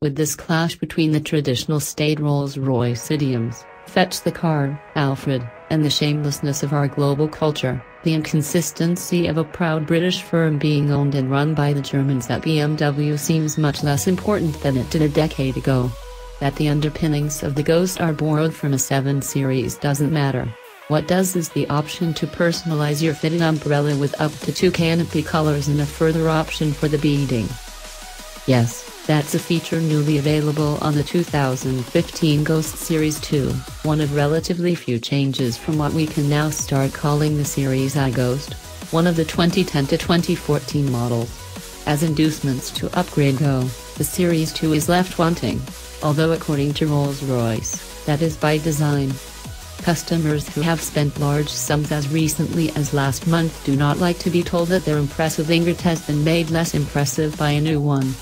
With this clash between the traditional state Rolls-Royce idioms, fetch the car, Alfred, and the shamelessness of our global culture, the inconsistency of a proud British firm being owned and run by the Germans at BMW seems much less important than it did a decade ago. That the underpinnings of the Ghost are borrowed from a 7 Series doesn't matter. What does is the option to personalize your fitted umbrella with up to two canopy colors and a further option for the beading. Yes, that's a feature newly available on the 2015 Ghost Series 2, one of relatively few changes from what we can now start calling the Series I Ghost, one of the 2010 to 2014 models. As inducements to upgrade go, the Series 2 is left wanting, although according to Rolls-Royce, that is by design. Customers who have spent large sums as recently as last month do not like to be told that their impressive Ingot has been made less impressive by a new one.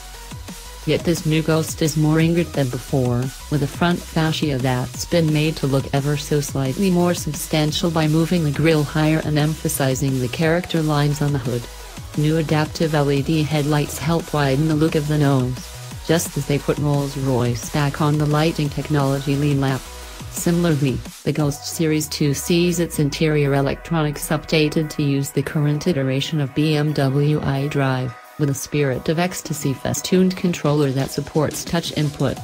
Yet this new Ghost is more Ingot than before, with a front fascia that's been made to look ever so slightly more substantial by moving the grille higher and emphasizing the character lines on the hood. New adaptive LED headlights help widen the look of the nose, just as they put Rolls-Royce back on the lighting technology lead lap. Similarly, the Ghost Series 2 sees its interior electronics updated to use the current iteration of BMW iDrive with a Spirit of Ecstasy festooned controller that supports touch input.